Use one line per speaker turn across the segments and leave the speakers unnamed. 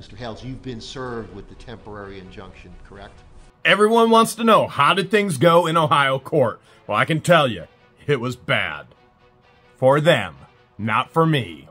Mr. Hales, you've been served with the temporary injunction, correct?
Everyone wants to know how did things go in Ohio court? Well, I can tell you, it was bad. For them, not for me.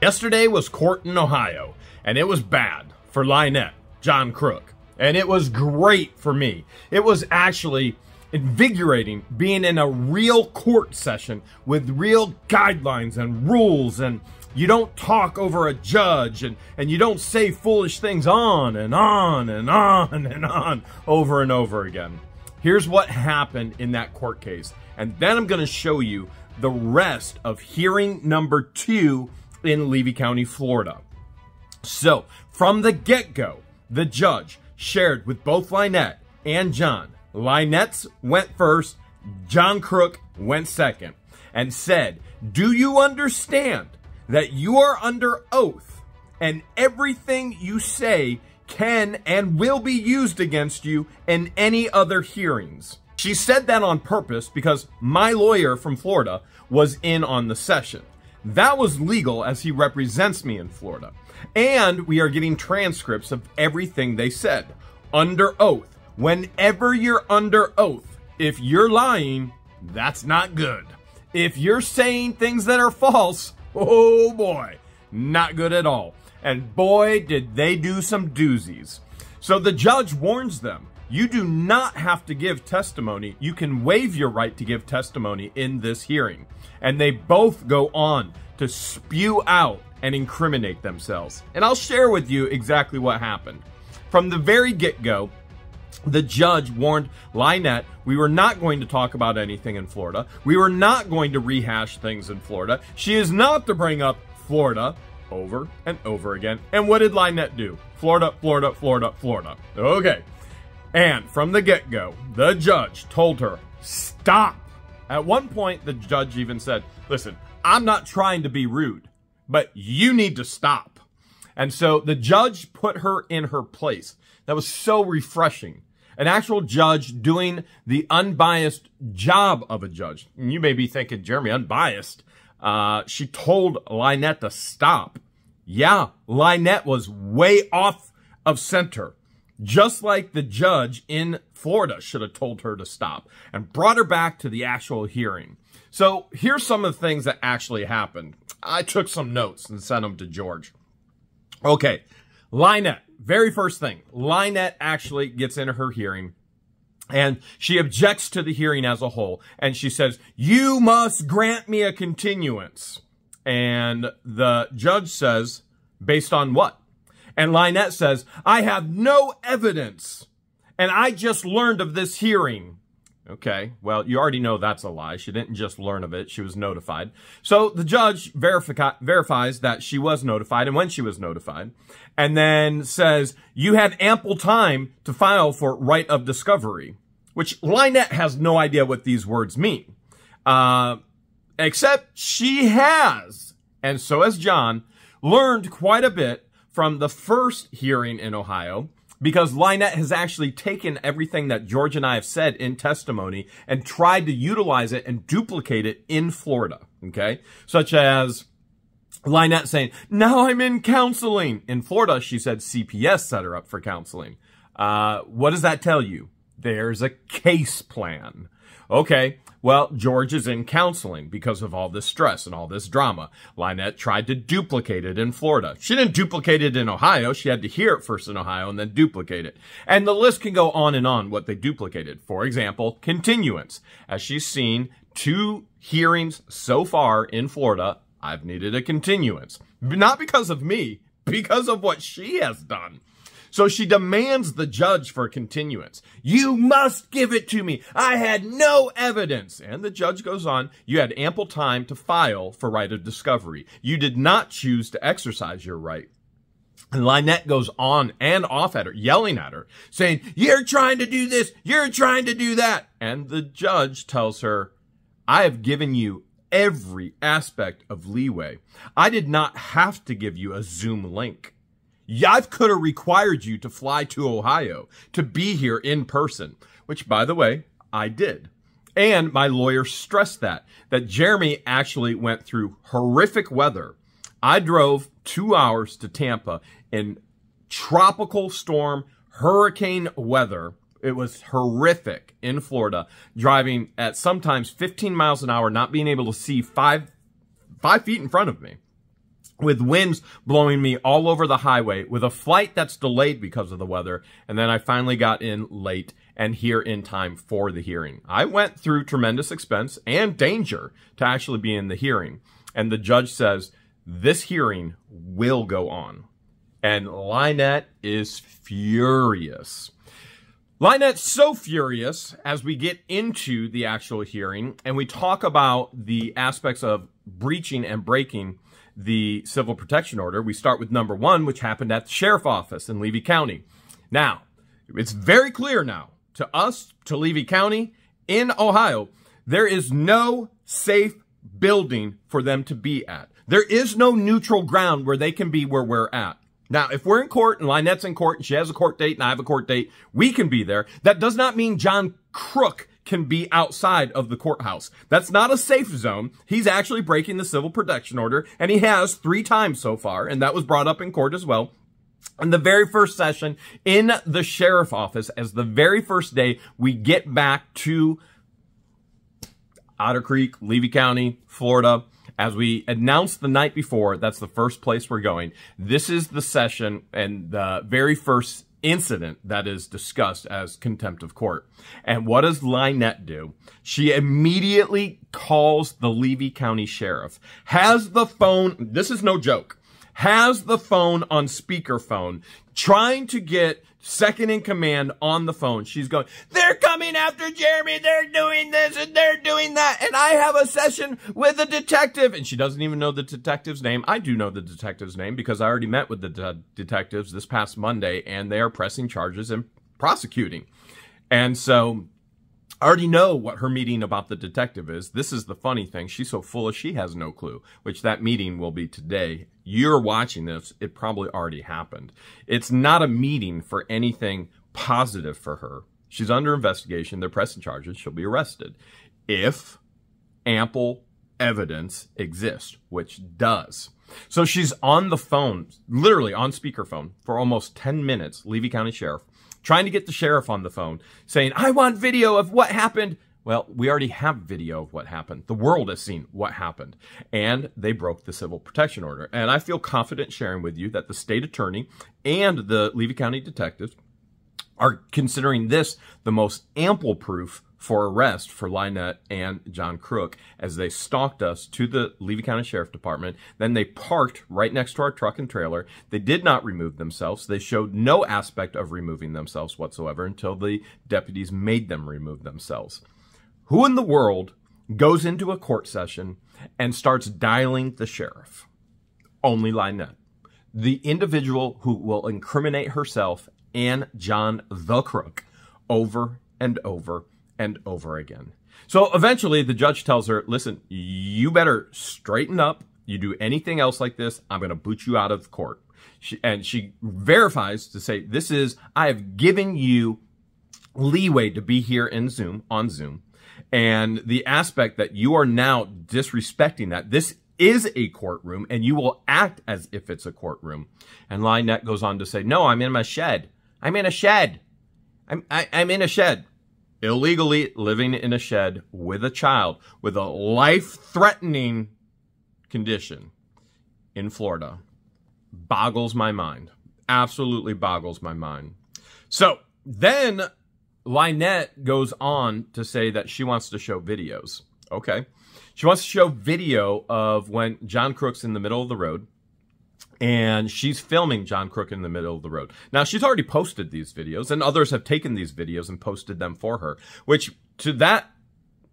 Yesterday was court in Ohio, and it was bad for Lynette, John Crook. And it was great for me. It was actually invigorating being in a real court session with real guidelines and rules and you don't talk over a judge and, and you don't say foolish things on and on and on and on over and over again. Here's what happened in that court case. And then I'm going to show you the rest of hearing number two in Levy County, Florida. So, from the get go, the judge shared with both Lynette and John. Lynette's went first, John Crook went second, and said, Do you understand that you are under oath and everything you say can and will be used against you in any other hearings? She said that on purpose because my lawyer from Florida was in on the session. That was legal as he represents me in Florida. And we are getting transcripts of everything they said under oath. Whenever you're under oath, if you're lying, that's not good. If you're saying things that are false, oh boy, not good at all. And boy, did they do some doozies. So the judge warns them you do not have to give testimony. You can waive your right to give testimony in this hearing. And they both go on to spew out and incriminate themselves. And I'll share with you exactly what happened. From the very get go, the judge warned Lynette we were not going to talk about anything in Florida. We were not going to rehash things in Florida. She is not to bring up Florida over and over again. And what did Lynette do? Florida, Florida, Florida, Florida. Okay. And from the get go, the judge told her, stop. At one point, the judge even said, listen, I'm not trying to be rude, but you need to stop. And so the judge put her in her place. That was so refreshing. An actual judge doing the unbiased job of a judge. And you may be thinking, Jeremy, unbiased. Uh, she told Lynette to stop. Yeah, Lynette was way off of center just like the judge in Florida should have told her to stop and brought her back to the actual hearing. So here's some of the things that actually happened. I took some notes and sent them to George. Okay, Lynette, very first thing, Lynette actually gets into her hearing and she objects to the hearing as a whole. And she says, you must grant me a continuance. And the judge says, based on what? And Lynette says, I have no evidence. And I just learned of this hearing. Okay, well, you already know that's a lie. She didn't just learn of it. She was notified. So the judge verifi verifies that she was notified and when she was notified. And then says, you had ample time to file for right of discovery. Which Lynette has no idea what these words mean. Uh, except she has, and so has John, learned quite a bit from the first hearing in Ohio because Lynette has actually taken everything that George and I have said in testimony and tried to utilize it and duplicate it in Florida, okay? Such as Lynette saying, now I'm in counseling. In Florida, she said CPS set her up for counseling. Uh, what does that tell you? There's a case plan. Okay, well, George is in counseling because of all this stress and all this drama. Lynette tried to duplicate it in Florida. She didn't duplicate it in Ohio. She had to hear it first in Ohio and then duplicate it. And the list can go on and on what they duplicated. For example, continuance. As she's seen, two hearings so far in Florida, I've needed a continuance. Not because of me, because of what she has done. So she demands the judge for continuance. You must give it to me. I had no evidence. And the judge goes on, you had ample time to file for right of discovery. You did not choose to exercise your right. And Lynette goes on and off at her, yelling at her, saying, you're trying to do this, you're trying to do that. And the judge tells her, I have given you every aspect of leeway. I did not have to give you a Zoom link. I could have required you to fly to Ohio to be here in person, which by the way, I did. And my lawyer stressed that, that Jeremy actually went through horrific weather. I drove two hours to Tampa in tropical storm, hurricane weather. It was horrific in Florida, driving at sometimes 15 miles an hour, not being able to see five, five feet in front of me with winds blowing me all over the highway, with a flight that's delayed because of the weather, and then I finally got in late and here in time for the hearing. I went through tremendous expense and danger to actually be in the hearing, and the judge says this hearing will go on. And Lynette is furious. Lynette's so furious as we get into the actual hearing and we talk about the aspects of breaching and breaking the civil protection order. We start with number one, which happened at the sheriff office in Levy County. Now, it's very clear now to us, to Levy County in Ohio, there is no safe building for them to be at. There is no neutral ground where they can be where we're at. Now, if we're in court and Lynette's in court and she has a court date and I have a court date, we can be there. That does not mean John Crook can be outside of the courthouse. That's not a safe zone. He's actually breaking the civil protection order, and he has three times so far, and that was brought up in court as well. In the very first session in the sheriff office, as the very first day we get back to Otter Creek, Levy County, Florida, as we announced the night before, that's the first place we're going. This is the session and the very first incident that is discussed as contempt of court. And what does Lynette do? She immediately calls the Levy County Sheriff, has the phone, this is no joke, has the phone on speakerphone, trying to get second in command on the phone. She's going, they're coming after Jeremy. They're doing this and they're doing that. And I have a session with a detective. And she doesn't even know the detective's name. I do know the detective's name because I already met with the de detectives this past Monday and they are pressing charges and prosecuting. And so I already know what her meeting about the detective is. This is the funny thing. She's so full of she has no clue, which that meeting will be today. You're watching this. It probably already happened. It's not a meeting for anything positive for her. She's under investigation. They're pressing charges. She'll be arrested. If ample evidence exists, which does. So she's on the phone, literally on speakerphone for almost 10 minutes, Levy County Sheriff trying to get the sheriff on the phone, saying, I want video of what happened. Well, we already have video of what happened. The world has seen what happened. And they broke the civil protection order. And I feel confident sharing with you that the state attorney and the Levy County detectives are considering this the most ample proof for arrest for Lynette and John Crook as they stalked us to the Levy County Sheriff Department. Then they parked right next to our truck and trailer. They did not remove themselves. They showed no aspect of removing themselves whatsoever until the deputies made them remove themselves. Who in the world goes into a court session and starts dialing the sheriff? Only Lynette. The individual who will incriminate herself and John the Crook over and over and over again. So eventually the judge tells her, listen, you better straighten up. You do anything else like this, I'm going to boot you out of court. She, and she verifies to say, this is, I have given you leeway to be here in Zoom, on Zoom. And the aspect that you are now disrespecting that, this is a courtroom and you will act as if it's a courtroom. And Lynette goes on to say, no, I'm in my shed. I'm in a shed. I'm, I, am i am in a shed illegally living in a shed with a child with a life-threatening condition in Florida boggles my mind. Absolutely boggles my mind. So then Lynette goes on to say that she wants to show videos. Okay. She wants to show video of when John Crook's in the middle of the road and she's filming John Crook in the middle of the road. Now, she's already posted these videos, and others have taken these videos and posted them for her, which to that,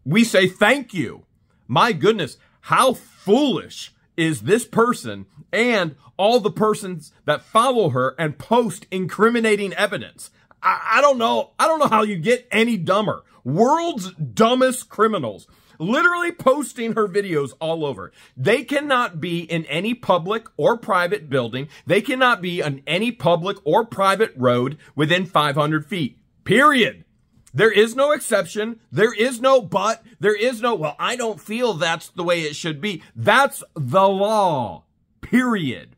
we say thank you. My goodness, how foolish is this person and all the persons that follow her and post incriminating evidence. I, I don't know. I don't know how you get any dumber. World's dumbest criminals literally posting her videos all over. They cannot be in any public or private building. They cannot be on any public or private road within 500 feet. Period. There is no exception. There is no but. There is no, well, I don't feel that's the way it should be. That's the law, period.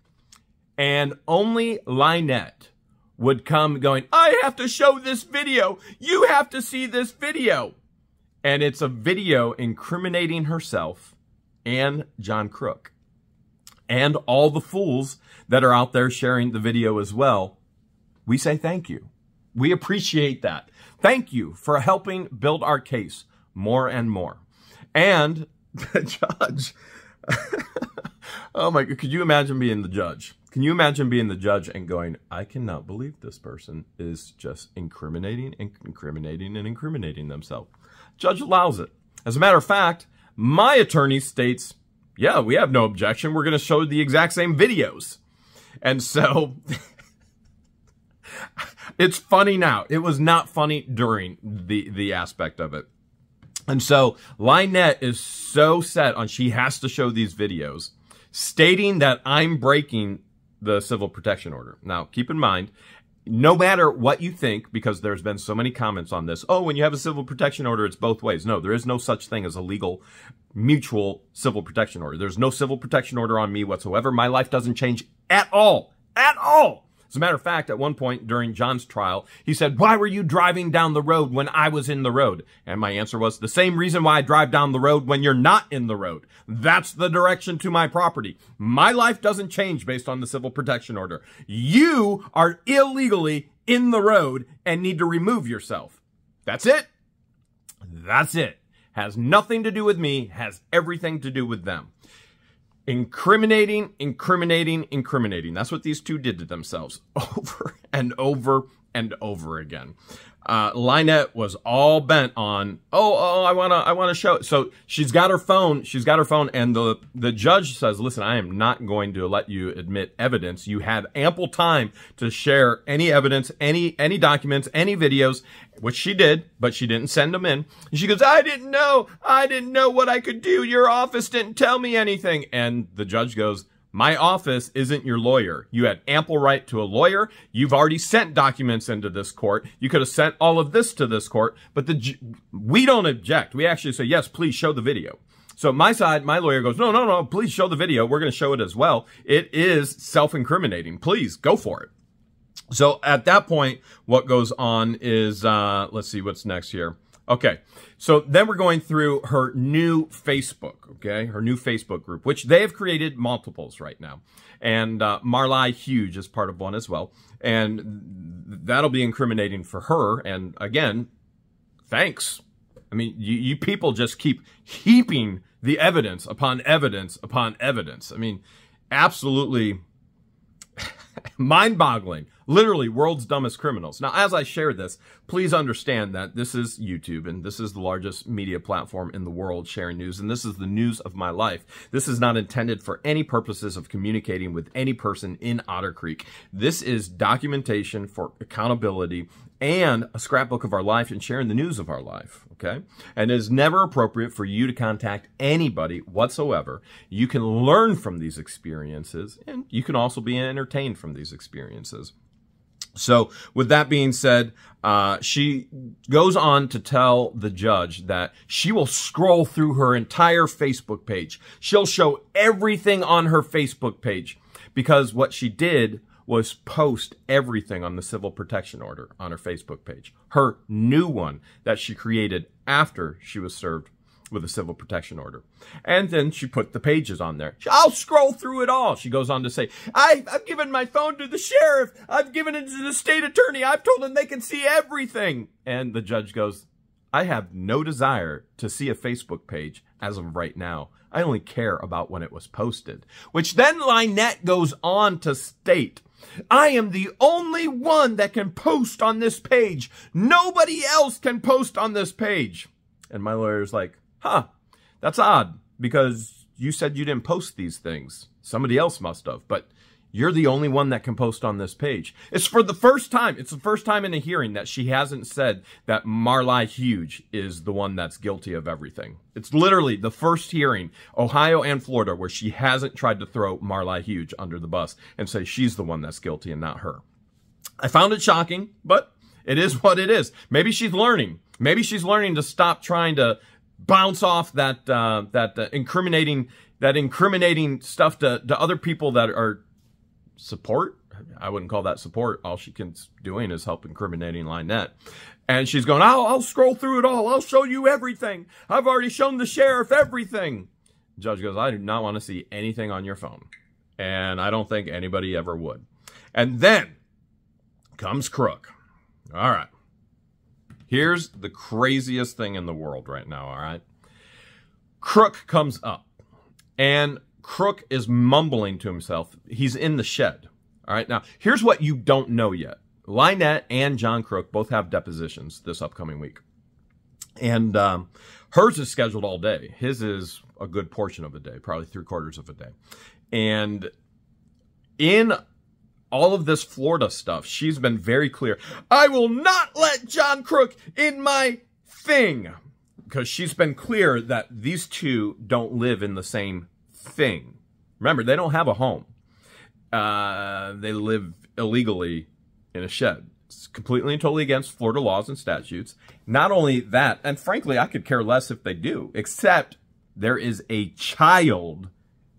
And only Lynette would come going, I have to show this video. You have to see this video. And it's a video incriminating herself and John Crook and all the fools that are out there sharing the video as well. We say thank you. We appreciate that. Thank you for helping build our case more and more. And the judge, oh my could you imagine being the judge? Can you imagine being the judge and going, I cannot believe this person is just incriminating and incriminating and incriminating themselves. Judge allows it. As a matter of fact, my attorney states, yeah, we have no objection. We're going to show the exact same videos. And so it's funny now. It was not funny during the, the aspect of it. And so Lynette is so set on she has to show these videos, stating that I'm breaking the civil protection order. Now, keep in mind, no matter what you think, because there's been so many comments on this, oh, when you have a civil protection order, it's both ways. No, there is no such thing as a legal mutual civil protection order. There's no civil protection order on me whatsoever. My life doesn't change at all. At all. As a matter of fact, at one point during John's trial, he said, why were you driving down the road when I was in the road? And my answer was, the same reason why I drive down the road when you're not in the road. That's the direction to my property. My life doesn't change based on the civil protection order. You are illegally in the road and need to remove yourself. That's it. That's it. Has nothing to do with me, has everything to do with them incriminating, incriminating, incriminating. That's what these two did to themselves over and over and over again uh, Lynette was all bent on, oh, oh, I wanna, I wanna show. So she's got her phone, she's got her phone, and the the judge says, listen, I am not going to let you admit evidence. You had ample time to share any evidence, any any documents, any videos, which she did, but she didn't send them in. And she goes, I didn't know, I didn't know what I could do. Your office didn't tell me anything. And the judge goes, my office isn't your lawyer. You had ample right to a lawyer. You've already sent documents into this court. You could have sent all of this to this court, but the we don't object. We actually say, yes, please show the video. So my side, my lawyer goes, no, no, no, please show the video. We're going to show it as well. It is self-incriminating. Please go for it. So at that point, what goes on is, uh, let's see what's next here. Okay. So then we're going through her new Facebook, okay? Her new Facebook group, which they have created multiples right now. And uh, Marli Huge is part of one as well. And that'll be incriminating for her. And again, thanks. I mean, you, you people just keep heaping the evidence upon evidence upon evidence. I mean, absolutely mind boggling. Literally, world's dumbest criminals. Now, as I share this, please understand that this is YouTube and this is the largest media platform in the world sharing news, and this is the news of my life. This is not intended for any purposes of communicating with any person in Otter Creek. This is documentation for accountability and a scrapbook of our life and sharing the news of our life, okay? And it is never appropriate for you to contact anybody whatsoever. You can learn from these experiences and you can also be entertained from these experiences. So with that being said, uh, she goes on to tell the judge that she will scroll through her entire Facebook page. She'll show everything on her Facebook page because what she did was post everything on the civil protection order on her Facebook page. Her new one that she created after she was served with a civil protection order. And then she put the pages on there. I'll scroll through it all. She goes on to say, I, I've given my phone to the sheriff. I've given it to the state attorney. I've told them they can see everything. And the judge goes, I have no desire to see a Facebook page as of right now. I only care about when it was posted. Which then Lynette goes on to state, I am the only one that can post on this page. Nobody else can post on this page. And my lawyer's like, huh, that's odd because you said you didn't post these things. Somebody else must have, but you're the only one that can post on this page. It's for the first time. It's the first time in a hearing that she hasn't said that Marli Huge is the one that's guilty of everything. It's literally the first hearing, Ohio and Florida, where she hasn't tried to throw Marli Huge under the bus and say she's the one that's guilty and not her. I found it shocking, but it is what it is. Maybe she's learning. Maybe she's learning to stop trying to bounce off that uh, that uh, incriminating that incriminating stuff to, to other people that are support. I wouldn't call that support. All she can doing is help incriminating Lynette. And she's going, I'll, I'll scroll through it all. I'll show you everything. I've already shown the sheriff everything. judge goes, I do not want to see anything on your phone. And I don't think anybody ever would. And then comes Crook. All right. Here's the craziest thing in the world right now, all right? Crook comes up, and Crook is mumbling to himself. He's in the shed. All right. Now, here's what you don't know yet. Lynette and John Crook both have depositions this upcoming week. And um, hers is scheduled all day. His is a good portion of a day, probably three quarters of a day. And in all of this Florida stuff, she's been very clear. I will not let John Crook in my thing. Because she's been clear that these two don't live in the same thing. Remember, they don't have a home. Uh, they live illegally in a shed. It's completely and totally against Florida laws and statutes. Not only that, and frankly, I could care less if they do, except there is a child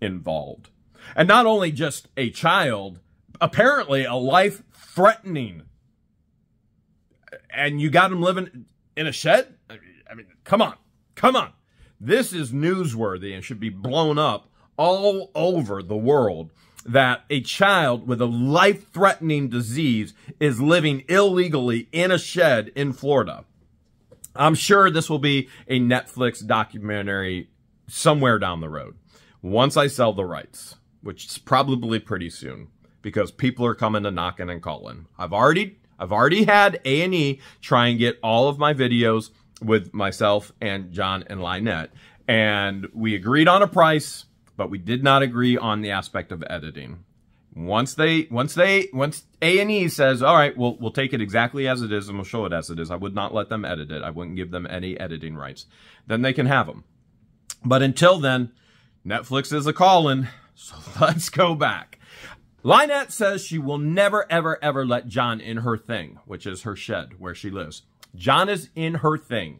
involved. And not only just a child, apparently a life threatening. And you got him living in a shed? I mean, come on. Come on. This is newsworthy and should be blown up all over the world that a child with a life threatening disease is living illegally in a shed in Florida. I'm sure this will be a Netflix documentary somewhere down the road once I sell the rights, which is probably pretty soon because people are coming to knocking and calling. I've already I've already had A&E try and get all of my videos with myself and John and Lynette and we agreed on a price but we did not agree on the aspect of editing. Once they, once they, once A and E says, all right, we'll we'll take it exactly as it is and we'll show it as it is. I would not let them edit it. I wouldn't give them any editing rights. Then they can have them. But until then, Netflix is a calling. So let's go back. Lynette says she will never, ever, ever let John in her thing, which is her shed where she lives. John is in her thing,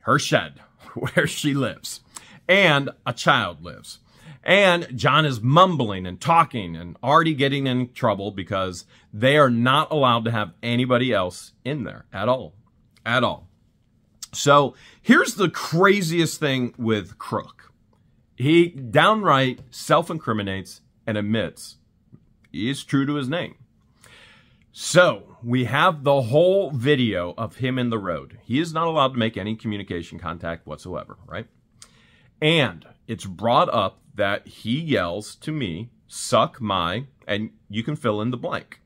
her shed where she lives and a child lives. And John is mumbling and talking and already getting in trouble because they are not allowed to have anybody else in there at all. At all. So here's the craziest thing with Crook. He downright self incriminates and admits is true to his name. So we have the whole video of him in the road. He is not allowed to make any communication contact whatsoever, right? And it's brought up that he yells to me, suck my, and you can fill in the blank.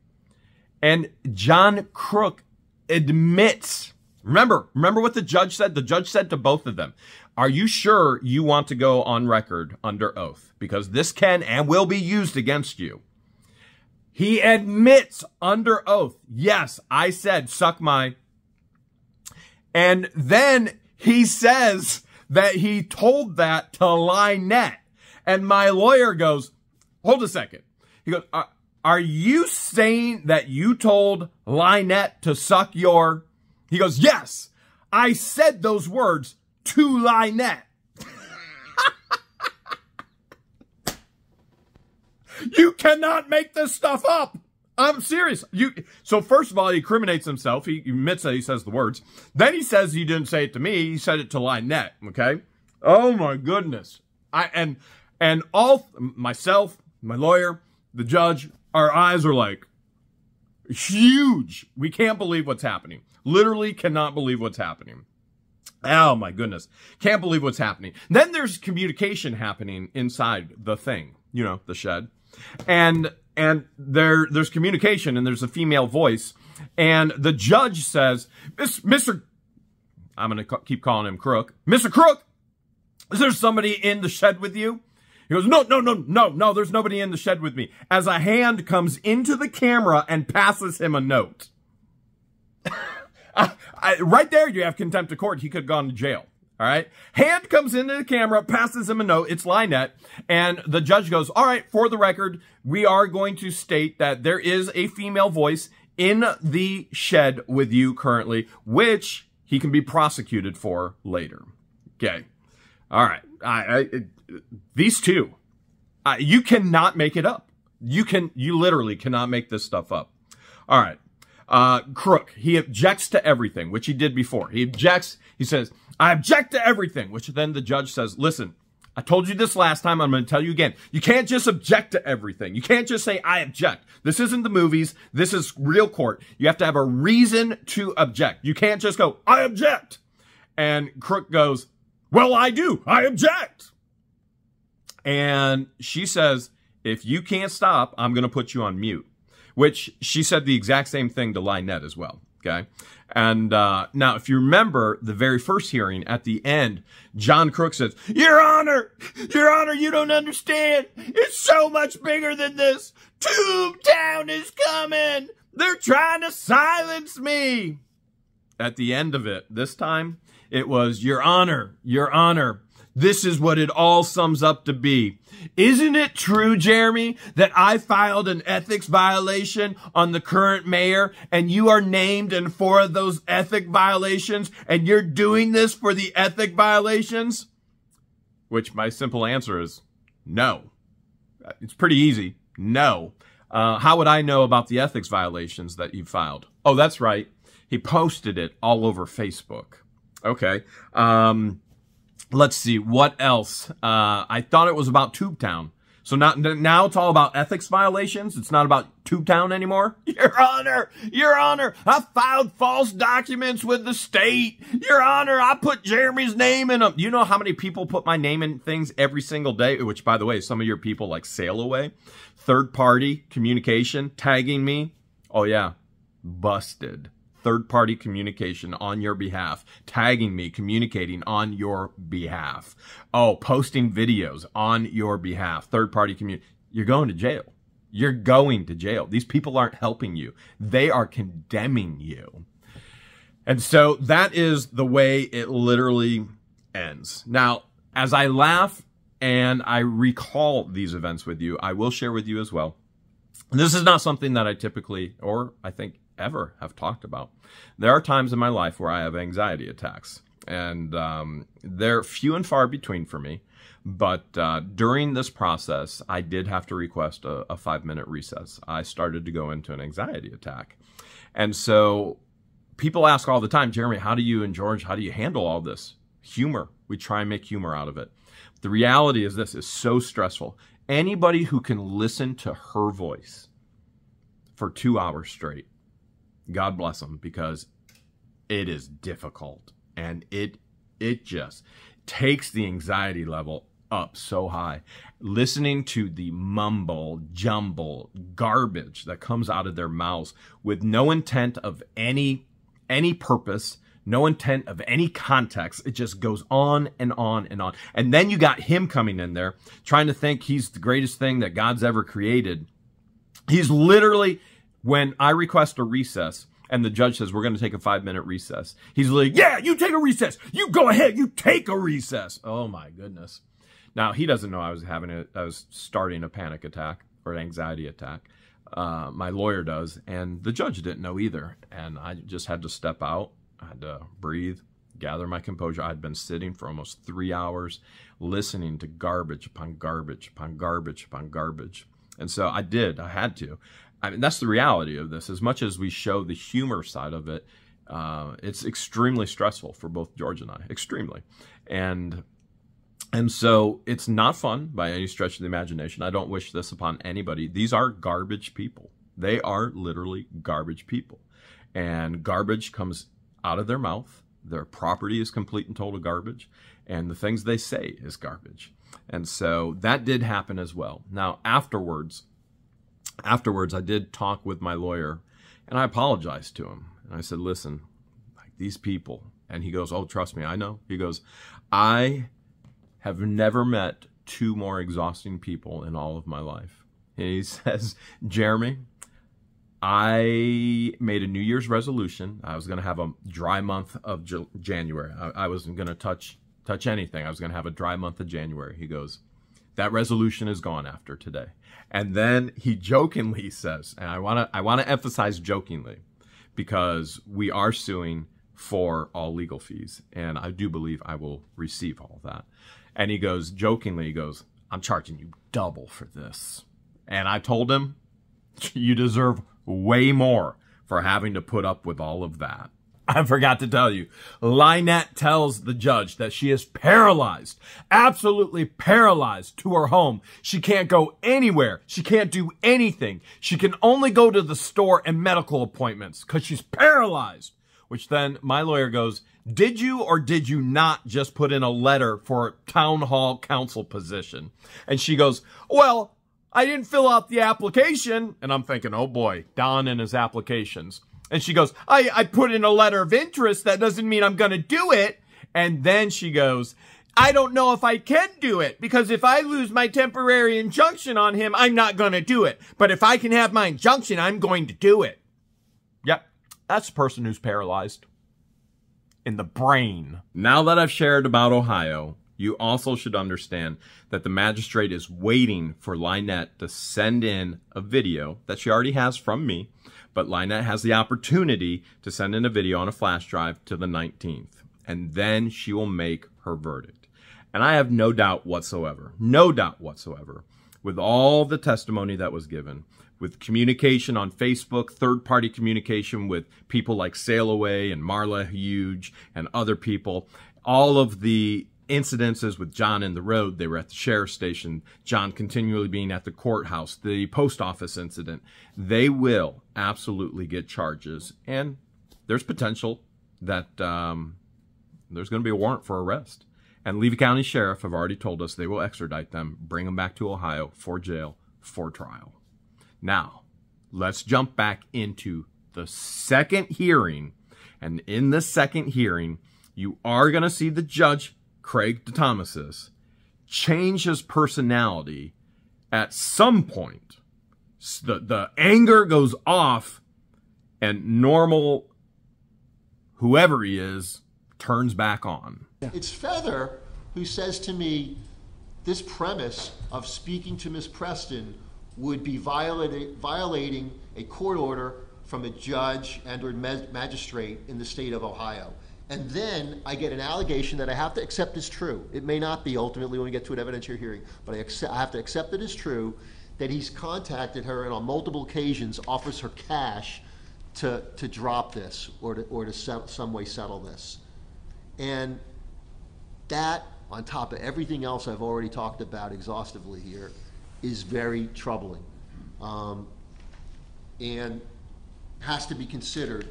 And John Crook admits, remember, remember what the judge said? The judge said to both of them, are you sure you want to go on record under oath? Because this can and will be used against you. He admits under oath, yes, I said suck my. And then he says, that he told that to Lynette. And my lawyer goes, hold a second. He goes, are, are you saying that you told Lynette to suck your... He goes, yes, I said those words to Lynette. you cannot make this stuff up. I'm serious. You so first of all, he incriminates himself. He admits that he says the words. Then he says he didn't say it to me. He said it to Lynette. Okay. Oh my goodness. I and and all myself, my lawyer, the judge, our eyes are like huge. We can't believe what's happening. Literally cannot believe what's happening. Oh my goodness. Can't believe what's happening. Then there's communication happening inside the thing, you know, the shed. And and there there's communication and there's a female voice and the judge says mr i'm going to keep calling him crook mr crook is there somebody in the shed with you he goes no no no no no there's nobody in the shed with me as a hand comes into the camera and passes him a note I, right there you have contempt of court he could have gone to jail all right. Hand comes into the camera, passes him a note. It's Lynette. And the judge goes, all right, for the record, we are going to state that there is a female voice in the shed with you currently, which he can be prosecuted for later. Okay. All right. I, I these two, you cannot make it up. You can, you literally cannot make this stuff up. All right. Uh, Crook, he objects to everything, which he did before. He objects, he says, I object to everything, which then the judge says, listen, I told you this last time. I'm going to tell you again. You can't just object to everything. You can't just say, I object. This isn't the movies. This is real court. You have to have a reason to object. You can't just go, I object. And Crook goes, well, I do. I object. And she says, if you can't stop, I'm going to put you on mute which she said the exact same thing to Lynette as well. Okay. And uh, now, if you remember the very first hearing at the end, John Crook says, Your Honor, Your Honor, you don't understand. It's so much bigger than this. Tube Town is coming. They're trying to silence me. At the end of it, this time, it was, Your Honor, Your Honor, this is what it all sums up to be. Isn't it true, Jeremy, that I filed an ethics violation on the current mayor and you are named in four of those ethic violations and you're doing this for the ethic violations? Which my simple answer is no. It's pretty easy. No. Uh, how would I know about the ethics violations that you filed? Oh, that's right. He posted it all over Facebook. Okay. Um, let's see what else. Uh, I thought it was about Tubetown. So now, now it's all about ethics violations. It's not about Tubetown anymore. Your Honor, Your Honor, I filed false documents with the state. Your Honor, I put Jeremy's name in them. You know how many people put my name in things every single day? Which, by the way, some of your people like sail away. Third party communication, tagging me. Oh yeah, busted third party communication on your behalf, tagging me, communicating on your behalf. Oh, posting videos on your behalf, third party community. You're going to jail. You're going to jail. These people aren't helping you. They are condemning you. And so that is the way it literally ends. Now, as I laugh and I recall these events with you, I will share with you as well. This is not something that I typically, or I think ever have talked about. There are times in my life where I have anxiety attacks, and um, they're few and far between for me. But uh, during this process, I did have to request a, a five minute recess. I started to go into an anxiety attack. And so people ask all the time, Jeremy, how do you and George, how do you handle all this? Humor. We try and make humor out of it. The reality is this is so stressful. Anybody who can listen to her voice for two hours straight God bless them because it is difficult and it it just takes the anxiety level up so high. Listening to the mumble, jumble, garbage that comes out of their mouths with no intent of any any purpose, no intent of any context. It just goes on and on and on. And then you got him coming in there trying to think he's the greatest thing that God's ever created. He's literally when I request a recess and the judge says, we're going to take a five minute recess. He's like, yeah, you take a recess. You go ahead. You take a recess. Oh my goodness. Now he doesn't know I was having a, I was starting a panic attack or an anxiety attack. Uh, my lawyer does, and the judge didn't know either. And I just had to step out. I had to breathe, gather my composure. I'd been sitting for almost three hours, listening to garbage upon garbage upon garbage upon garbage. And so I did. I had to. I mean, that's the reality of this. As much as we show the humor side of it, uh, it's extremely stressful for both George and I, extremely. And and so it's not fun by any stretch of the imagination. I don't wish this upon anybody. These are garbage people. They are literally garbage people. And garbage comes out of their mouth. Their property is complete and total garbage. And the things they say is garbage. And so that did happen as well. Now, afterwards, afterwards, I did talk with my lawyer and I apologized to him. And I said, listen, like these people. And he goes, oh, trust me, I know. He goes, I have never met two more exhausting people in all of my life. And he says, Jeremy, I made a New Year's resolution. I was going to have a dry month of January. I, I wasn't going to touch touch anything. I was going to have a dry month of January. He goes, that resolution is gone after today. And then he jokingly says, and I want to I want to emphasize jokingly because we are suing for all legal fees. And I do believe I will receive all that. And he goes, jokingly, he goes, I'm charging you double for this. And I told him, you deserve way more for having to put up with all of that. I forgot to tell you, Lynette tells the judge that she is paralyzed, absolutely paralyzed to her home. She can't go anywhere. She can't do anything. She can only go to the store and medical appointments because she's paralyzed. Which then my lawyer goes, did you or did you not just put in a letter for a town hall council position? And she goes, well, I didn't fill out the application. And I'm thinking, oh boy, Don and his applications. And she goes, I, I put in a letter of interest. That doesn't mean I'm going to do it. And then she goes, I don't know if I can do it because if I lose my temporary injunction on him, I'm not going to do it. But if I can have my injunction, I'm going to do it. Yep. That's the person who's paralyzed in the brain. Now that I've shared about Ohio, you also should understand that the magistrate is waiting for Lynette to send in a video that she already has from me, but Lynette has the opportunity to send in a video on a flash drive to the 19th, and then she will make her verdict. And I have no doubt whatsoever, no doubt whatsoever, with all the testimony that was given, with communication on Facebook, third party communication with people like Sailaway and Marla Huge and other people, all of the incidences with John in the road. They were at the sheriff's station, John continually being at the courthouse, the post office incident. They will absolutely get charges, and there's potential that um, there's going to be a warrant for arrest. And Levy County Sheriff have already told us they will extradite them, bring them back to Ohio for jail, for trial. Now, let's jump back into the second hearing. And in the second hearing, you are going to see the judge Craig DeThomasis, change his personality at some point. The, the anger goes off and normal, whoever he is, turns back on.
It's Feather who says to me, this premise of speaking to Miss Preston would be violating, violating a court order from a judge and or magistrate in the state of Ohio. And then I get an allegation that I have to accept as true. It may not be ultimately when we get to an evidentiary hearing, but I, accept, I have to accept it as true that he's contacted her and on multiple occasions offers her cash to, to drop this or to, or to some way settle this. And that, on top of everything else I've already talked about exhaustively here, is very troubling. Um, and has to be considered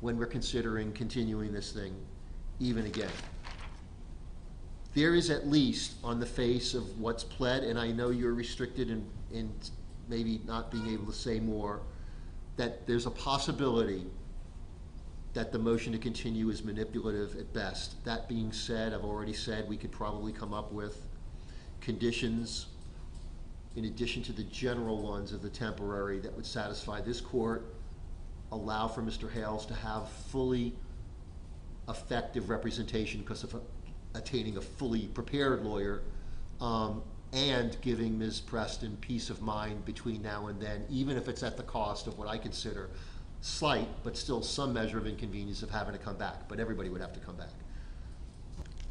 when we're considering continuing this thing even again. There is at least on the face of what's pled, and I know you're restricted in, in maybe not being able to say more, that there's a possibility that the motion to continue is manipulative at best. That being said, I've already said we could probably come up with conditions in addition to the general ones of the temporary that would satisfy this court allow for Mr. Hales to have fully effective representation because of attaining a fully prepared lawyer um, and giving Ms. Preston peace of mind between now and then, even if it's at the cost of what I consider slight, but still some measure of inconvenience of having to come back. But everybody would have to come back.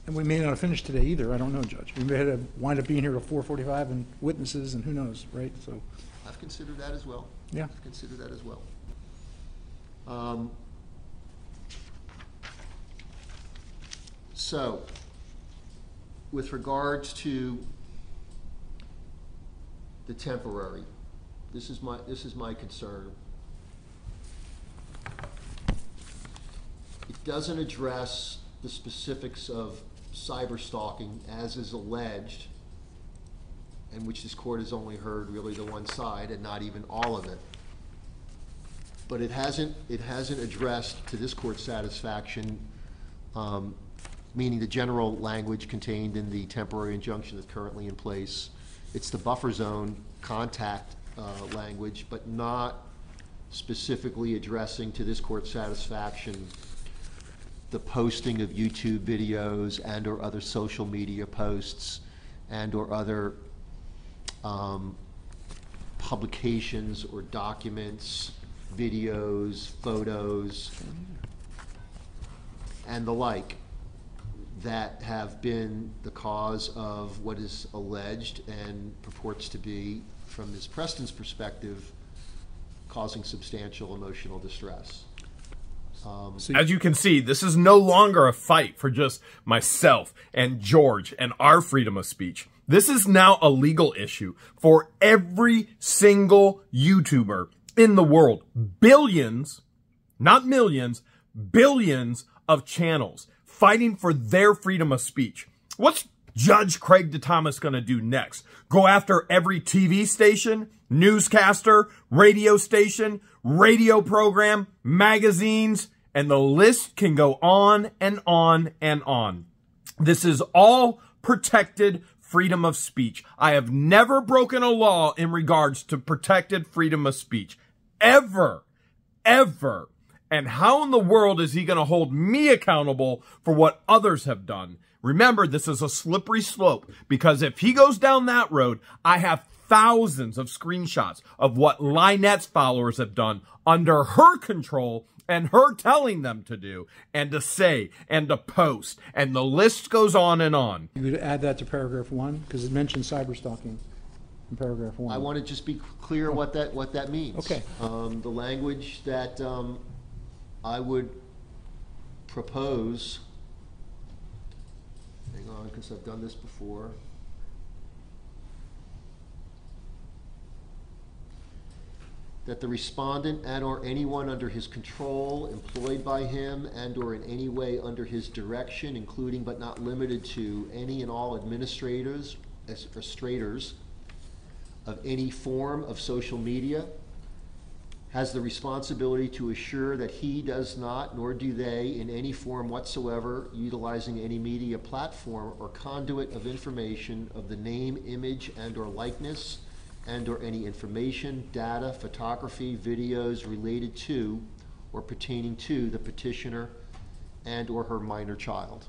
And we may not have finished today either, I don't know, Judge. We may have to wind up being here at 4:45 and witnesses and who knows, right? So,
I've considered that as well.
Yeah.
I've considered that as well. Um, So, with regards to the temporary, this is my, this is my concern. It doesn't address the specifics of cyber stalking as is alleged, and which this court has only heard really the one side and not even all of it. But it hasn't, it hasn't addressed to this court's satisfaction, um, meaning the general language contained in the temporary injunction that's currently in place. It's the buffer zone contact uh, language, but not specifically addressing to this court's satisfaction the posting of YouTube videos and or other social media posts and or other um, publications or documents, videos, photos and the like that have been the cause of what is alleged and purports to be, from Ms. Preston's perspective, causing substantial emotional distress. Um,
As you can see, this is no longer a fight for just myself and George and our freedom of speech. This is now a legal issue for every single YouTuber in the world. Billions, not millions, billions of channels fighting for their freedom of speech. What's Judge Craig DeThomas going to do next? Go after every TV station, newscaster, radio station, radio program, magazines, and the list can go on and on and on. This is all protected freedom of speech. I have never broken a law in regards to protected freedom of speech. Ever. Ever. And how in the world is he going to hold me accountable for what others have done? Remember, this is a slippery slope because if he goes down that road, I have thousands of screenshots of what Lynette's followers have done under her control and her telling them to do and to say and to post. And the list goes on and on.
you would add that to paragraph one, because it mentions cyber stalking in paragraph one.
I want to just be clear what that, what that means.
Okay.
Um, the language that, um, I would propose, hang on, because I've done this before. That the respondent and/or anyone under his control, employed by him and/or in any way under his direction, including but not limited to any and all administrators, administrators of any form of social media, has the responsibility to assure that he does not, nor do they, in any form whatsoever, utilizing any media platform or conduit of information of the name, image, and/or likeness, and/or any information, data, photography, videos related to or pertaining to the petitioner and/or her minor child.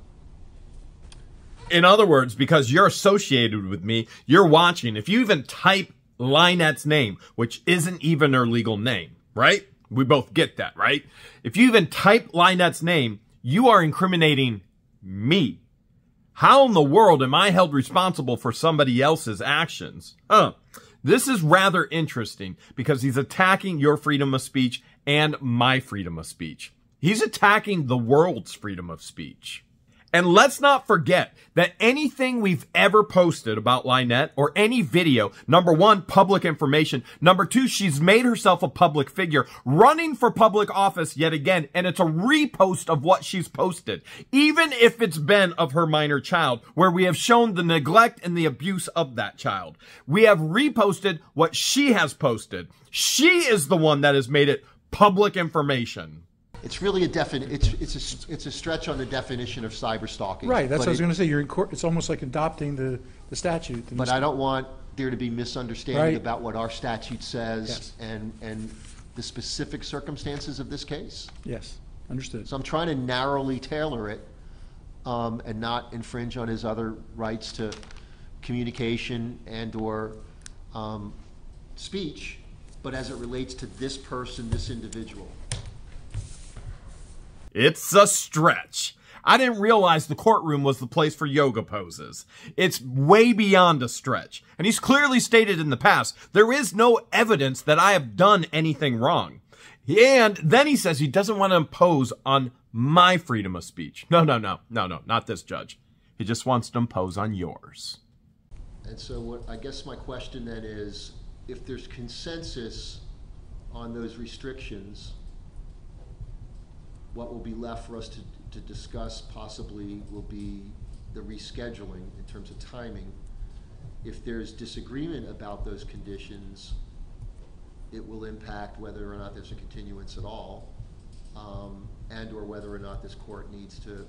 In other words, because you're associated with me, you're watching. If you even type Lynette's name, which isn't even her legal name, right? We both get that, right? If you even type Lynette's name, you are incriminating me. How in the world am I held responsible for somebody else's actions? Huh. This is rather interesting because he's attacking your freedom of speech and my freedom of speech. He's attacking the world's freedom of speech. And let's not forget that anything we've ever posted about Lynette or any video, number one, public information. Number two, she's made herself a public figure running for public office yet again. And it's a repost of what she's posted. Even if it's been of her minor child, where we have shown the neglect and the abuse of that child. We have reposted what she has posted. She is the one that has made it public information.
It's really a defin, it's, it's a, it's a stretch on the definition of cyber stalking.
Right, that's what I was gonna say, you're in court, it's almost like adopting the, the statute. and
But I don't want there to be misunderstanding
Right.
about what our statute says
Yes.
and, and the specific circumstances of this case.
Yes, understood.
So I'm trying to narrowly tailor it, um, and not infringe on his other rights to communication and/or, um, speech, but as it relates to this person, this individual.
It's a stretch. I didn't realize the courtroom was the place for yoga poses. It's way beyond a stretch. And he's clearly stated in the past, there is no evidence that I have done anything wrong. And then he says he doesn't want to impose on my freedom of speech. No, no, no, no, no, not this judge. He just wants to impose on yours.
And so what, I guess my question then is, if there's consensus on those restrictions, what will be left for us to, to discuss possibly will be the rescheduling in terms of timing. If there's disagreement about those conditions, it will impact whether or not there's a continuance at all, um, and/or whether or not this court needs to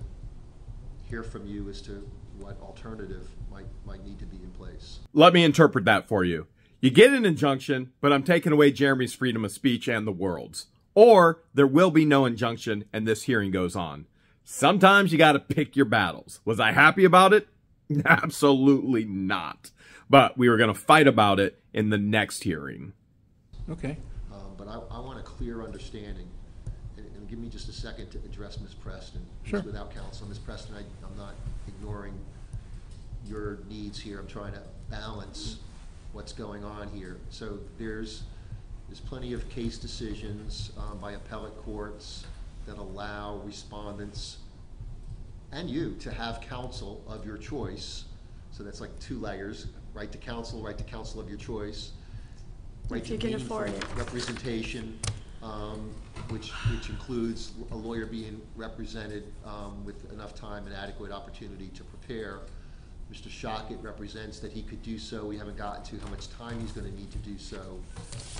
hear from you as to what alternative might, might need to be in place.
Let me interpret that for you. You get an injunction, but I'm taking away Jeremy's freedom of speech and the world's. Or there will be no injunction and this hearing goes on. Sometimes you gotta pick your battles. Was I happy about it? Absolutely not. But we were gonna fight about it in the next hearing.
Okay,
Um, but I, I want a clear understanding, and, and and give me just a second to address Ms. Preston. who's
Sure.
Without counsel, Ms. Preston, I, I'm not ignoring your needs here, I'm trying to balance what's going on here. So there's, there's plenty of case decisions, um, by appellate courts that allow respondents and you to have counsel of your choice. So that's like two layers, right to counsel, right to counsel of your choice. right
If
to
you can afford it.
Representation, um, which, which includes a lawyer being represented, um, with enough time and adequate opportunity to prepare. Mr. Shockett represents that he could do so, we haven't gotten to how much time he's gonna need to do so.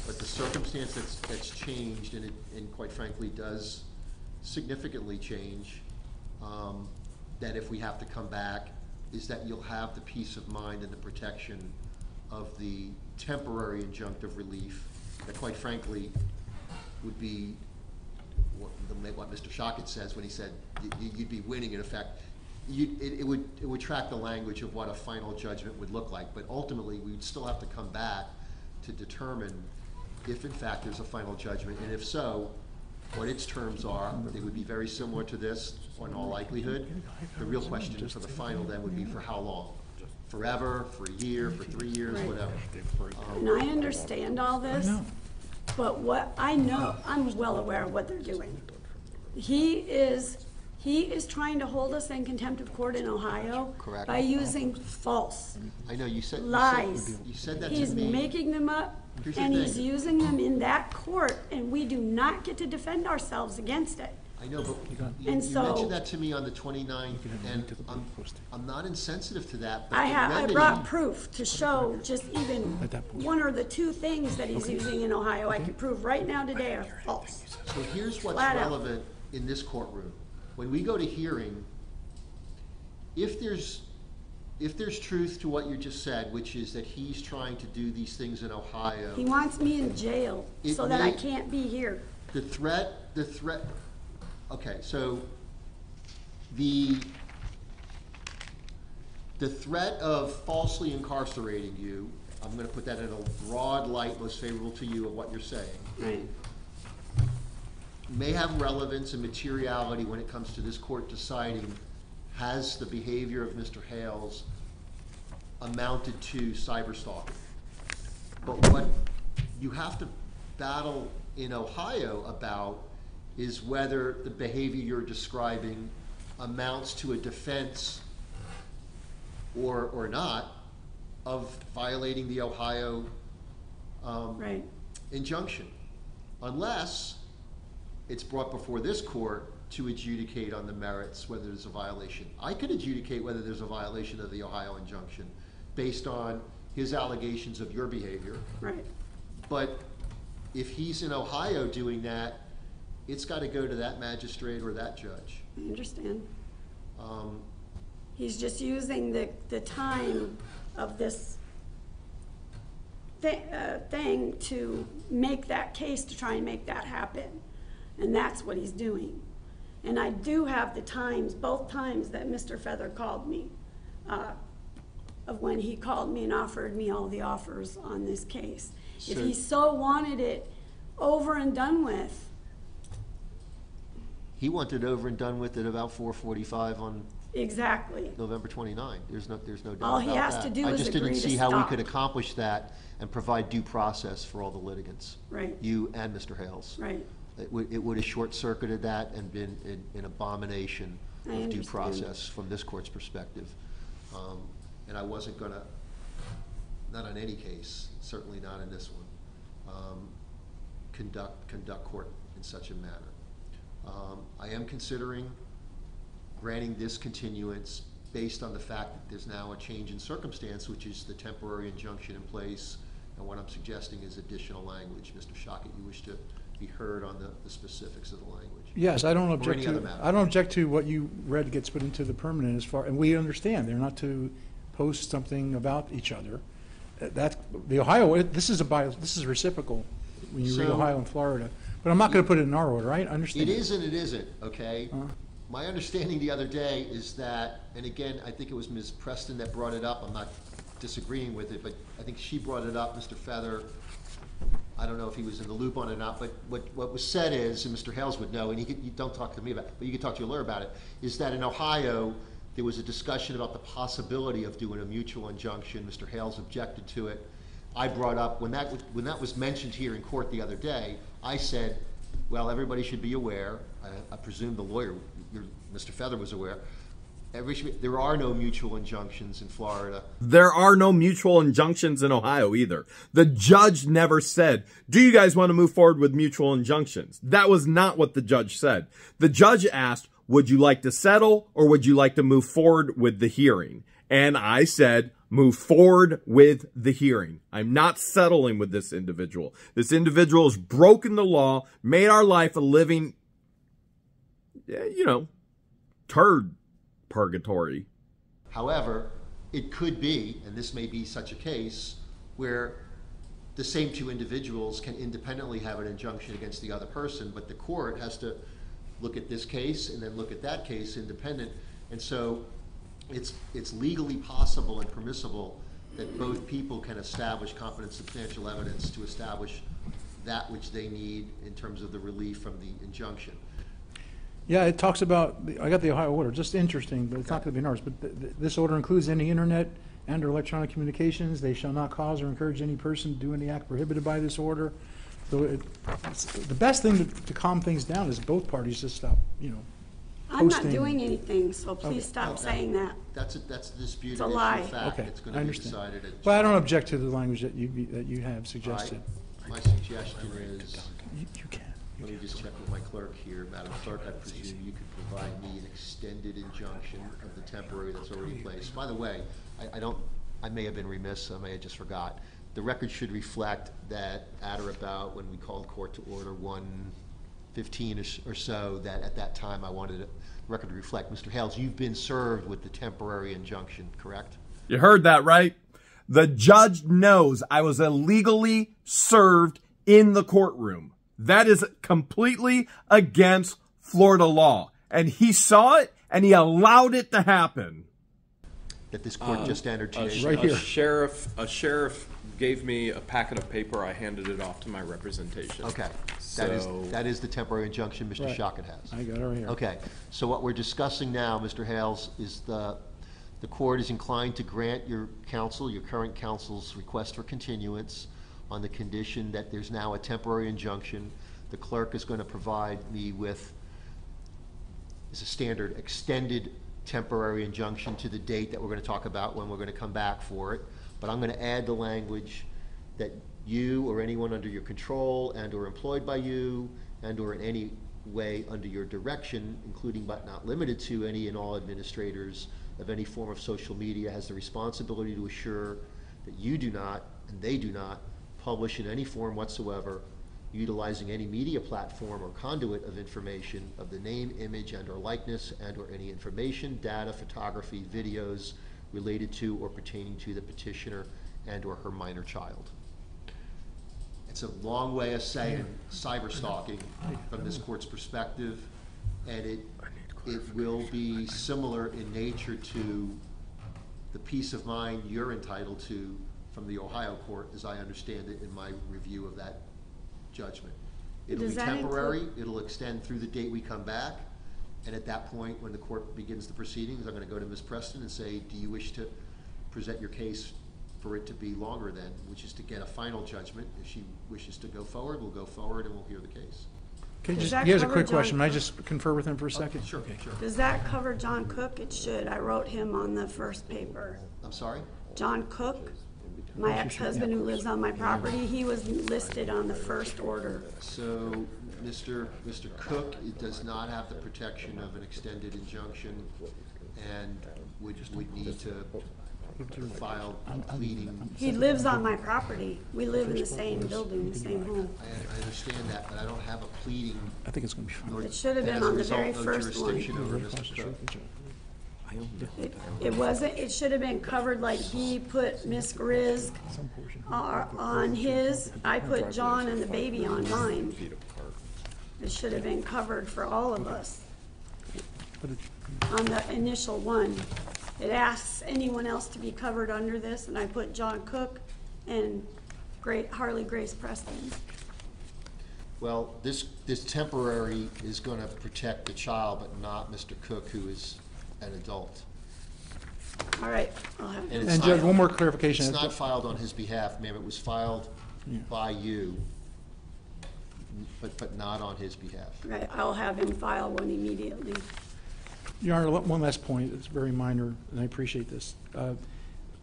But the circumstance that's, that's changed, and it, and quite frankly, does significantly change, um, that if we have to come back, is that you'll have the peace of mind and the protection of the temporary injunctive relief that quite frankly would be what, the- what Mr. Shockett says when he said you'd be winning in effect. You, it, it would, it would track the language of what a final judgment would look like, but ultimately, we would still have to come back to determine if in fact there's a final judgment, and if so, what its terms are. They would be very similar to this, in all likelihood. The real question for the final then would be for how long? Forever, for a year, for three years,
Right.
whatever.
And I understand all this,
know.
but what, I know, I'm well aware of what they're doing. He is, he is trying to hold us in contempt of court in Ohio.
Correct.
By using false
I know, you said. you said-
lies.
You said that to
He's
me.
making them up,
Here's the
and he's
thing.
using them in that court, and we do not get to defend ourselves against it.
I know, but you,
And
you
so-
mentioned that to me on the 29th, and I'm, I'm not insensitive to that, but
I
the
have, I
remedy-
brought proof to show just even
At that point.
one or the two things that he's using in Ohio, I can prove right now today are false.
So here's what's
Flat out.
relevant in this courtroom. When we go to hearing, if there's, if there's truth to what you just said, which is that he's trying to do these things in Ohio.
He wants me in jail
It
so that I
may-
can't be here.
The threat, the threat, okay, so the, the threat of falsely incarcerating you, I'm gonna put that in a broad light, most favorable to you of what you're saying,
Right,
may have relevance and materiality when it comes to this court deciding, has the behavior of Mr. Hales amounted to cyberstalking? But what you have to battle in Ohio about is whether the behavior you're describing amounts to a defense or, or not of violating the Ohio, um,
right.
injunction, unless it's brought before this court to adjudicate on the merits whether there's a violation. I could adjudicate whether there's a violation of the Ohio injunction based on his allegations of your behavior,
Right,
but if he's in Ohio doing that, it's gotta go to that magistrate or that judge.
I understand.
Um,
He's just using the, the time of this thi- uh, thing to make that case, to try and make that happen. And that's what he's doing. And I do have the times, both times that Mr. Feather called me, uh, of when he called me and offered me all the offers on this case. If he so wanted it over and done with,
he wanted it over and done with at about four forty-five on
exactly.
November 29. There's no, there's no doubt
All
about
he
that.
has to do
I
is
just didn't see how we could
stop.
accomplish that and provide due process for all the litigants.
Right.
You and Mr. Hales.
Right.
It would, it would have short-circuited that and been an, an abomination
I
of due
understand.
process from this court's perspective. Um, And I wasn't gonna, not on any case, certainly not in this one, um, conduct, conduct court in such a manner. Um, I am considering granting this continuance based on the fact that there's now a change in circumstance, which is the temporary injunction in place, and what I'm suggesting is additional language. Mr. Shockett, you wish to be heard on the, the specifics of the language?
Yes, I don't object
any other
to,
matter.
I don't object to what you read gets put into the permanent as far, and we understand, they're not to post something about each other. Uh, That, the Ohio, it- this is a bio, this is reciprocal when you read
So-
Ohio and Florida. But I'm not gonna put it in our order, right? I understand.
It is and it isn't, okay?
Uh-huh.
My understanding the other day is that, and again, I think it was Ms. Preston that brought it up, I'm not disagreeing with it, but I think she brought it up, Mr. Feather I don't know if he was in the loop on it or not, but what, what was said is, and Mr. Hales would know, and he could, you don't talk to me about it, but you can talk to your lawyer about it, is that in Ohio, there was a discussion about the possibility of doing a mutual injunction. Mr. Hales objected to it. I brought up, when that, when that was mentioned here in court the other day, I said, well, everybody should be aware, I, I presume the lawyer, your- Mr. Feather was aware, there are no mutual injunctions in Florida.
There are no mutual injunctions in Ohio either. The judge never said, do you guys want to move forward with mutual injunctions? That was not what the judge said. The judge asked, would you like to settle or would you like to move forward with the hearing? And I said, move forward with the hearing. I'm not settling with this individual. This individual has broken the law, made our life a living, eh, you know, turd purgatory.
However, it could be, and this may be such a case, where the same two individuals can independently have an injunction against the other person, but the court has to look at this case and then look at that case independent. And so it's, it's legally possible and permissible that both people can establish competent substantial evidence to establish that which they need in terms of the relief from the injunction.
Yeah, it talks about, the- I got the Ohio order, just interesting, but it's not gonna be in ours, but th- th- this order includes any internet and or electronic communications, they shall not cause or encourage any person to do any act prohibited by this order. So it, it's- the best thing to- to calm things down is both parties just stop, you know,
I'm not
Posting-
doing anything, so
Okay.
please stop
Okay.
saying that.
That's a, that's a disputed
It's a
issue
lie.
of fact.
okay,
It's
I
gonna be
understand.
decided at.
But I don't object to the language that you, that you have
I-
suggested.
My suggestion is,
You you can.
Let me just check with my clerk here. Madam Clerk, I presume you could provide me an extended injunction of the temporary that's already in place. By the way, I, I don't, I may have been remiss, I may have just forgot. The record should reflect that at or about when we called court to order one fifteen or so, that at that time I wanted the record to reflect. Mr. Hales, you've been served with the temporary injunction, correct?
You heard that right? The judge knows I was illegally served in the courtroom. That is completely against Florida law. And he saw it and he allowed it to happen.
That this court just um, entered
A,
today?
Right
a
here.
sheriff, a sheriff gave me a packet of paper. I handed it off to my representation.
Okay, that is,
So-
that is the temporary injunction Mr.
Right.
Shockett has.
I got it right here.
Okay, so what we're discussing now, Mr. Hales, is the, the court is inclined to grant your counsel, your current counsel's request for continuance on the condition that there's now a temporary injunction. The clerk is going to provide me with, is a standard, extended temporary injunction to the date that we're going to talk about when we're going to come back for it. But I'm going to add the language that you or anyone under your control and/or employed by you and/or in any way under your direction, including but not limited to any and all administrators of any form of social media, has the responsibility to assure that you do not, and they do not, publish in any form whatsoever utilizing any media platform or conduit of information of the name, image, and/or likeness, and/or any information, data, photography, videos related to or pertaining to the petitioner and/or her minor child. It's a long way of saying cyber stalking from this court's perspective, and it, it will be similar in nature to the peace of mind you're entitled to from the Ohio court, as I understand it in my review of that judgment. It'll be
Does that include-
temporary, it'll extend through the date we come back, and at that point, when the court begins the proceedings, I'm gonna go to Ms. Preston and say, do you wish to present your case for it to be longer then, which is to get a final judgment? If she wishes to go forward, we'll go forward and we'll hear the case.
Okay,
Does
just,
that
he has a
cover
quick
John
question. May I
Cook?
just confer with him for a oh, second?
Sure,
Okay.
sure.
Does that cover John Cook? It should. I wrote him on the first paper.
I'm sorry?
John Cook, my ex-husband who lives on my property, he was listed on the first order.
So, Mr. Mr. Cook it does not have the protection of an extended injunction and would, would need to file pleading.
He lives on my property. We live in the same building, the same home.
I, I understand that, but I don't have a pleading.
I think it's gonna be fine.
nor
It should have been
as a
on the
result,
very first one.
jurisdiction over
Right across the
Mr. Cook.
It, wasn't, it should have been covered like he put Miss Grizz uh, on his, I put John and the baby on mine. It should have been covered for all of us on the initial one. It asks anyone else to be covered under this, and I put John Cook and Great Harley Grace Preston.
Well, this, this temporary is gonna protect the child, but not Mr. Cook, who is an adult.
All right, I'll have,
And it's
And Judge,
not-
one more clarification.
It's not filed on his behalf, ma'am, it was filed by you, but, but not on his behalf.
right, I'll have him file one immediately.
Your Honor, one last point, it's very minor, and I appreciate this. Uh,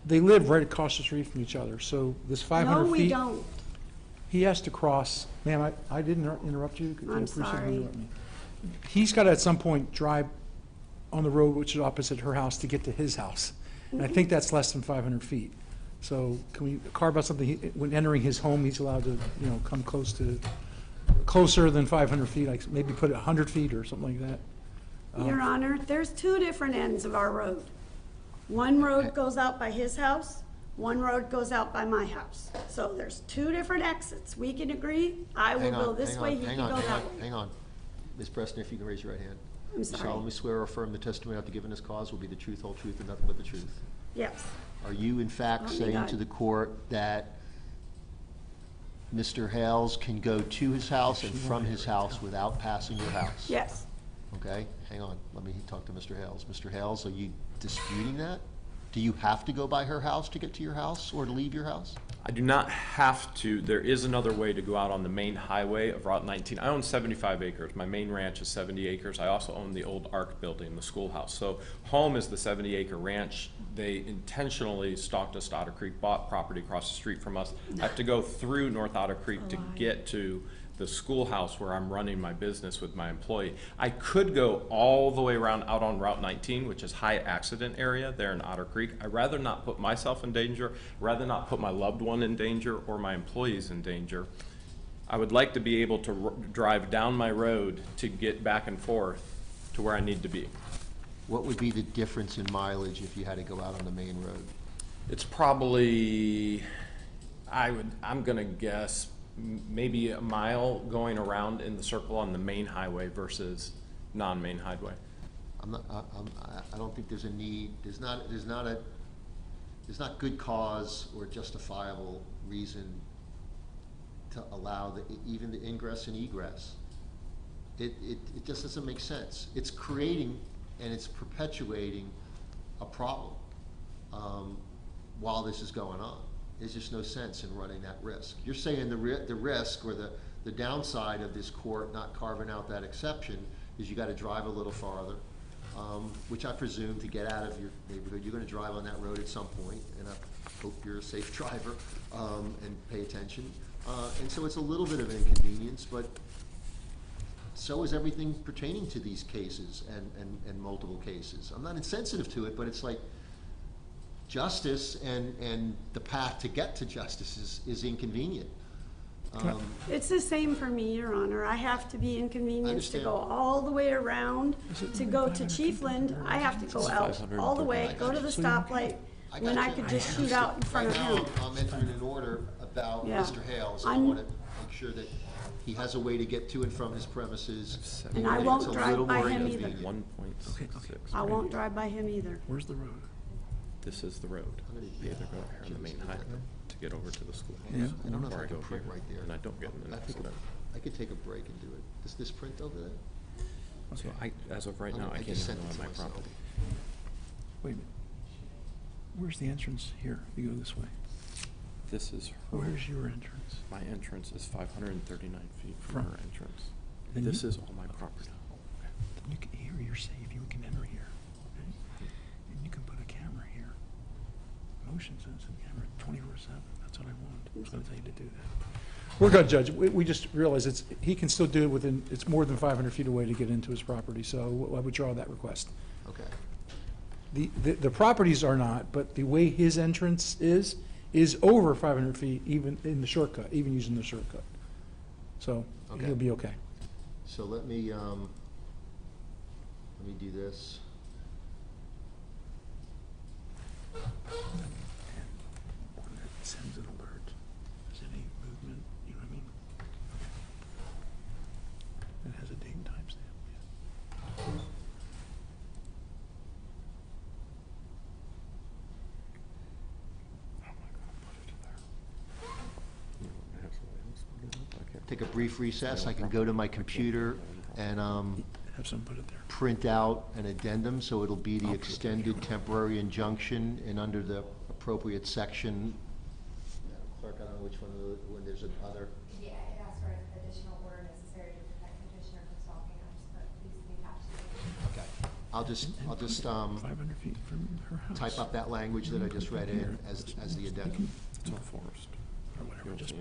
They live right across the street from each other, so this 500 feet.
No, we don't.
He has to cross, ma'am, I, I didn't inter- interrupt you. I
I'm
appreciate you
sorry.
interrupting me. He's got to at some point drive on the road which is opposite her house to get to his house. And I think that's less than 500 feet. So can we carve out something, he- when entering his home, he's allowed to, you know, come close to, closer than 500 feet, like maybe put it 100 feet or something like that?
Uh, your Honor, there's two different ends of our road. One road goes out by his house, one road goes out by my house. So there's two different exits. We can agree, I will
Hang
go
on,
this
hang
way,
on,
he
hang
can
on,
go
hang
that
on,
way.
Hang on. Ms. Preston, if you can raise your right hand.
I'm
You
sorry.
solemnly swear or affirm the testimony after giving this cause will be the truth, whole truth, and nothing but the truth.
Yes,
Are you in fact
Oh, my
saying
God.
to the court that Mr. Hales can go to his house and from his house without passing your house?
yes.
Okay, hang on, let me talk to Mr. Hales. Mr. Hales, are you disputing that? Do you have to go by her house to get to your house or to leave your house?
I do not have to, there is another way to go out on the main highway of Route 19. I own 75 acres, my main ranch is 70 acres, I also own the old Arc building, the schoolhouse. So home is the 70 acre ranch, they intentionally stalked us to Otter Creek, bought property across the street from us. I have to go through North Otter Creek to get to the schoolhouse where I'm running my business with my employee. I could go all the way around out on Route 19, which is high accident area there in Otter Creek. I'd rather not put myself in danger, rather not put my loved one in danger or my employees in danger. I would like to be able to drive down my road to get back and forth to where I need to be.
What would be the difference in mileage if you had to go out on the main road?
It's probably, I would, I'm gonna guess, maybe a mile going around in the circle on the main highway versus non-main highway.
I'm not, I, I'm, I don't think there's a need, there's not, there's not a, there's not good cause or justifiable reason to allow the, even the ingress and egress. It, it, it just doesn't make sense. It's creating and it's perpetuating a problem, um, while this is going on. There's just no sense in running that risk. You're saying the ri- the risk or the, the downside of this court not carving out that exception is you gotta drive a little farther, um, which I presume to get out of your neighborhood, you're gonna drive on that road at some point, and I hope you're a safe driver, um, and pay attention. Uh, and so it's a little bit of an inconvenience, but so is everything pertaining to these cases and, and, and multiple cases. I'm not insensitive to it, but it's like justice and, and the path to get to justice is, is inconvenient. Um,
It's the same for me, Your Honor. I have to be inconvenienced to go
understand.
all the way around. To go to Chiefland, I have to go out all the way, go to the stoplight,
I
when
got
I
you.
could just shoot out in front of
Right
him.
I'm entering an order about
Yeah.
Mr. Hales. I
I'm-
wanna make sure that he has a way to get to and from his premises.
And I won't drive by him either.
inconvenient.
One point six six.
I won't drive by him either.
Where's the road?
This is the road.
I'm gonna-
You either go out here on the main highway to get over to the school.
Yeah.
I don't know if
or
I can
go
print
here,
right there.
And I don't get in an
I think
accident.
I could take a break and do it. Does this print over there?
So I, as of right now, I
I
can't
just
even
sent
go
it
on
to
my
myself.
property.
Wait a minute. Where's the entrance here? You go this way.
This is her.
Oh, Where's your entrance?
My entrance is five hundred and thirty-nine feet from
From-
her entrance.
Then
This
you-
is all my property.
Then you can, here, you're safe, you can enter here. okay? And you can put a camera here. Motion sensing camera, twenty-four seven, that's what I want. I was gonna tell you to do that. We're good, Judge, we, we just realized it's, he can still do it within, it's more than five hundred feet away to get into his property, so I withdraw that request.
Okay.
The, the, the properties are not, but the way his entrance is, is over five hundred feet, even in the shortcut, even using the shortcut. So,
Okay.
he'll be okay.
So let me, um, let me do this.
When it sends an alert, is any movement, you know what I mean? It has a date and time stamp.
How am I gonna put it there?
take a brief recess. I can go to my computer and, um,
Have someone put it there.
print out an addendum, so it'll be the extended temporary injunction, and under the appropriate section. Madam Clerk, I don't know which one, of the- when there's another.
Yeah, it asks for an additional order necessary to protect petitioner from stalking. I just put please be attached to the
Okay. I'll just, I'll just, um,
Five hundred feet from her house.
type up that language that I just read in as, as the addendum.
It's all forest, or whatever, just,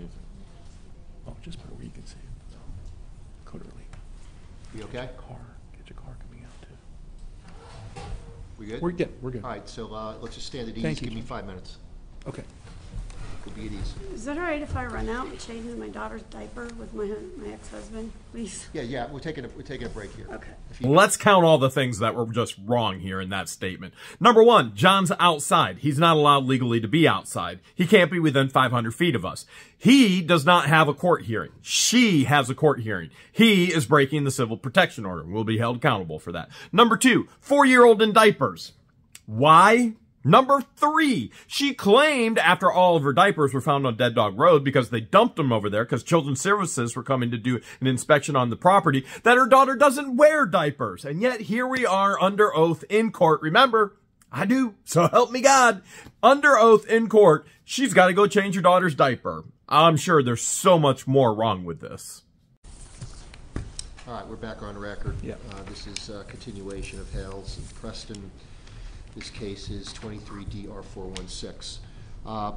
just put it where you can see it. Clearly.
You okay?
Car, get your car coming out too.
We good?
We're good, we're good.
All right, so, uh, let's just stand at ease.
Thank you,
Give me
Jim.
five minutes.
Okay.
We'll be at ease.
Is it all right if I run out and change my daughter's diaper with my, my ex-husband, please?
Yeah, yeah, we're taking a, we're taking a break here.
Okay.
Let's count all the things that were just wrong here in that statement. Number one, John's outside. He's not allowed legally to be outside. He can't be within 500 feet of us. He does not have a court hearing. She has a court hearing. He is breaking the civil protection order. We'll be held accountable for that. Number two, four-year-old in diapers. Why? Number three, she claimed after all of her diapers were found on Dead Dog Road because they dumped them over there because Children's Services were coming to do an inspection on the property that her daughter doesn't wear diapers. And yet here we are under oath in court. Remember, I do. So help me God. Under oath in court, she's got to go change her daughter's diaper. I'm sure there's so much more wrong with this.
All right, we're back on record.
Yeah.
Uh, This is a continuation of Hales and Preston. This case is 23DR416. Uh,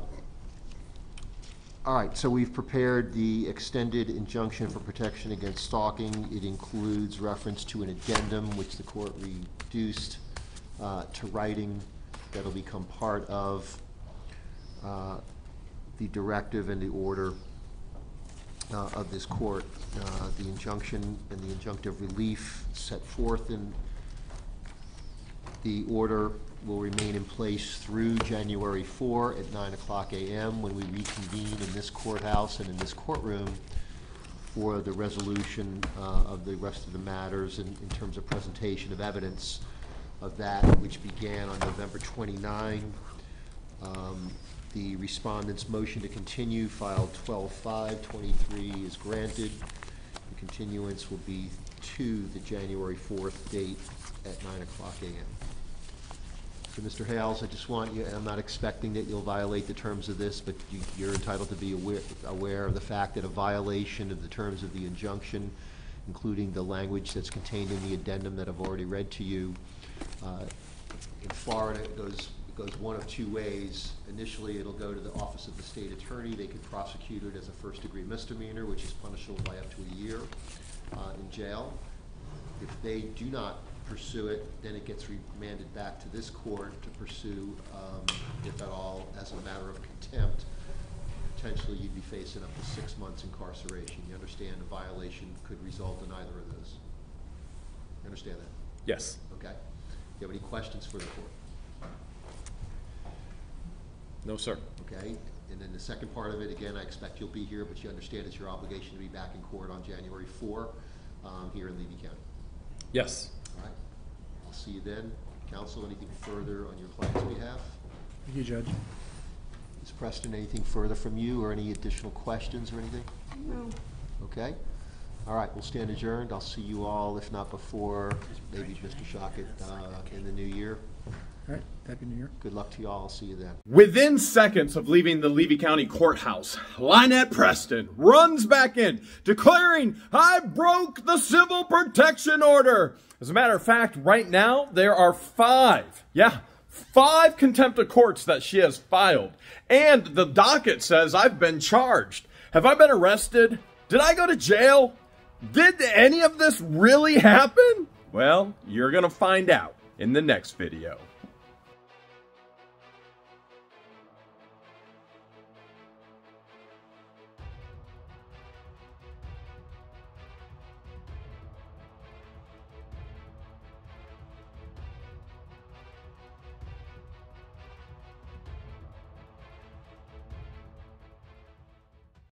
all right, so we've prepared the extended injunction for protection against stalking. It includes reference to an addendum which the court reduced uh, to writing that'll become part of uh, the directive and the order of this court. The injunction and the injunctive relief set forth in the order will remain in place through January 4 at 9 o'clock a.m. when we reconvene in this courthouse and in this courtroom for the resolution uh, of the rest of the matters in in terms of presentation of evidence of that which began on November 29. Um, The respondent's motion to continue filed 12-5-23 is granted. The continuance will be to the January 4th date at 9 o'clock a.m. So, Mr. Hales, I just want you, I'm not expecting that you'll violate the terms of this, but you- you're entitled to be aware, aware of the fact that a violation of the terms of the injunction, including the language that's contained in the addendum that I've already read to you, uh, in Florida, it goes, it goes one of two ways. Initially, it'll go to the Office of the State Attorney. They could prosecute it as a first-degree misdemeanor, which is punishable by up to a year uh, in jail. If they do not pursue it, then it gets remanded back to this court to pursue, um, if at all, as a matter of contempt. Potentially, you'd be facing up to six months incarceration. You understand a violation could result in either of those? You understand that?
Yes.
Okay? Do you have any questions for the court?
No, sir.
Okay? And then the second part of it, again, I expect you'll be here, but you understand it's your obligation to be back in court on January 4, um, here in Levy County.
Yes.
All right? I'll see you then. Counsel, anything further on your client's behalf?
Thank you, Judge.
Ms. Preston, anything further from you, or any additional questions or anything?
No.
Okay? All right, we'll stand adjourned. I'll see you all, if not before, maybe Mr. Shockett, uh, in the new year.
All right, Happy New Year.
Good luck to you all. I'll see you then.
Within seconds of leaving the Levy County Courthouse, Lynette Preston runs back in, declaring, I broke the civil protection order. As a matter of fact, right now, there are five, yeah, five contempt of courts that she has filed. And the docket says I've been charged. Have I been arrested? Did I go to jail? Did any of this really happen? Well, you're going to find out in the next video.